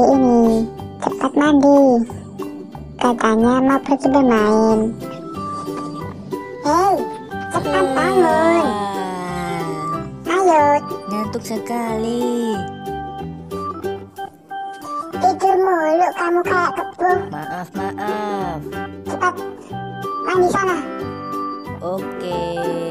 pagi ini. Cepat mandi. Katanya mau pergi bermain. Hei, cepat bangun. Ayo, Ngantuk sekali. tidur mulu kamu kayak kebo. Maaf, maaf. Cepat mandi sana. Oke. Kakak,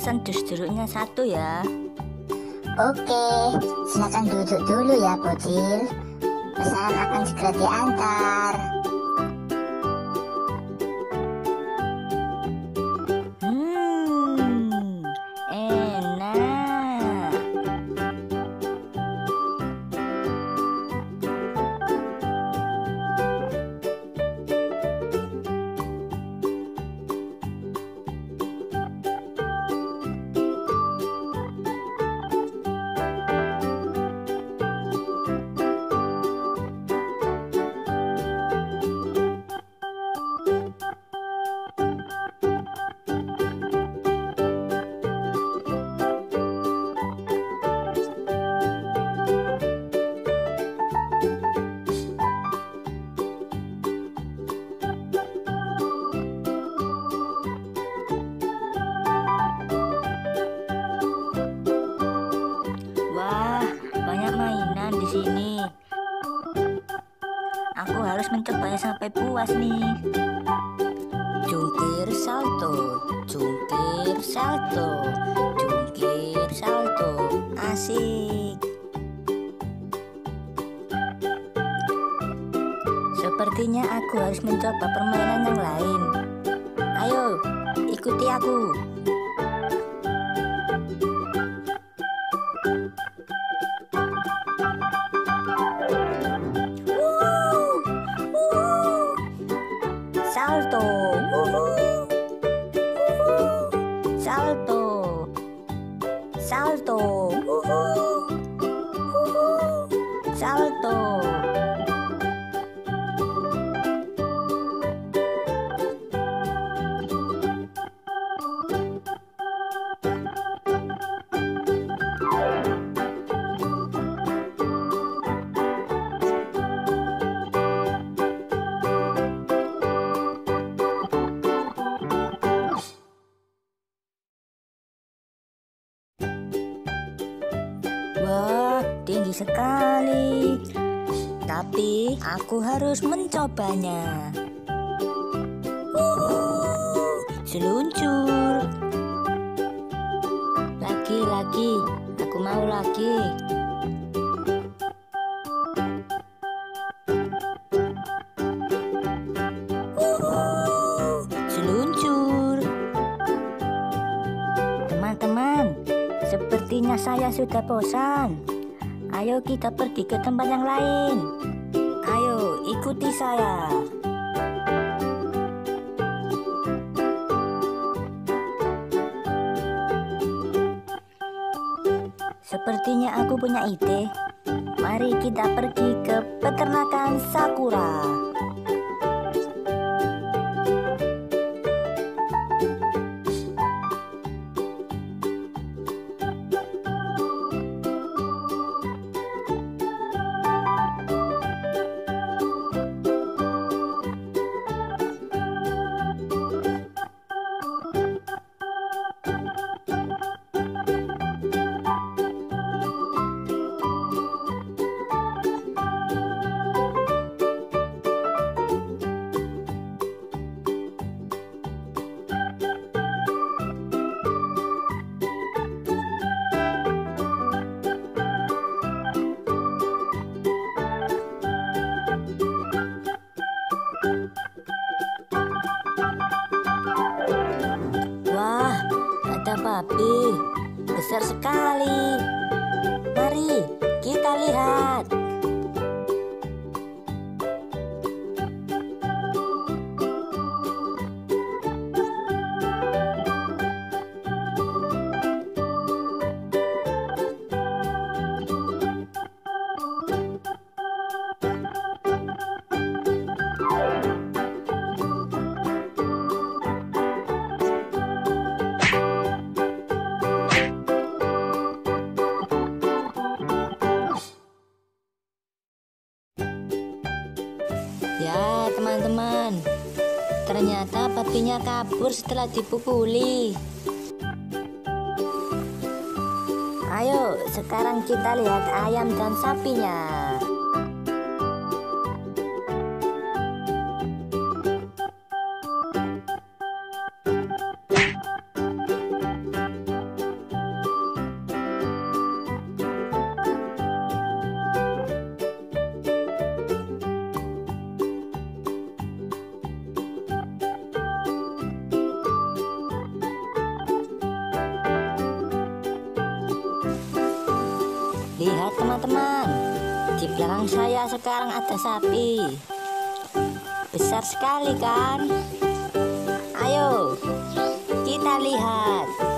pesan jus jeruknya satu ya. Oke, silakan duduk dulu ya, Bocil. Pesanan akan segera diantar. Puas nih. Jungkir salto, jungkir salto, jungkir salto. Asik. Sepertinya aku harus mencoba permainan yang lain. Ayo, ikuti aku. Salto. Wuhu. Wuhu. Salto. sekali. Tapi aku harus mencobanya. Seluncur. Lagi, lagi. Aku mau lagi. Seluncur. Teman-teman, sepertinya saya sudah bosan. Ayo kita pergi ke tempat yang lain. Ayo ikuti saya. Sepertinya aku punya ide. Mari kita pergi ke peternakan Sakura. Babi. Besar sekali. Mari kita lihat. Ya, teman-teman. Ternyata babinya kabur setelah dipukuli. Ayo, sekarang kita lihat ayam dan sapinya. Teman-teman, di belakang saya sekarang ada sapi. Besar sekali kan? Ayo, kita lihat.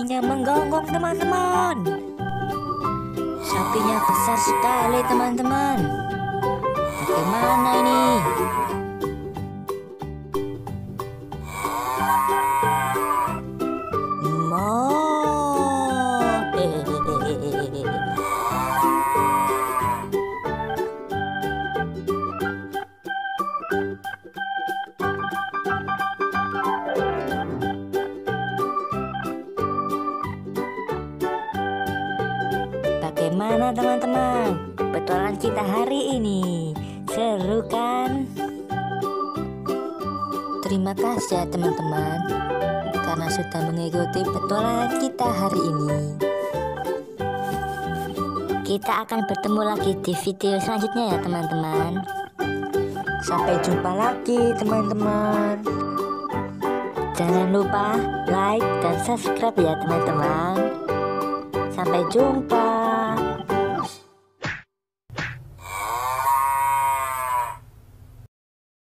Sapinya menggonggong teman-teman. Sapinya besar sekali teman-teman. Bagaimana ini? Bagaimana teman-teman? Petualangan kita hari ini seru kan? Terima kasih ya teman-teman karena sudah mengikuti petualangan kita hari ini. Kita akan bertemu lagi di video selanjutnya ya teman-teman. Sampai jumpa lagi teman-teman. Jangan lupa like dan subscribe ya teman-teman. Sampai jumpa.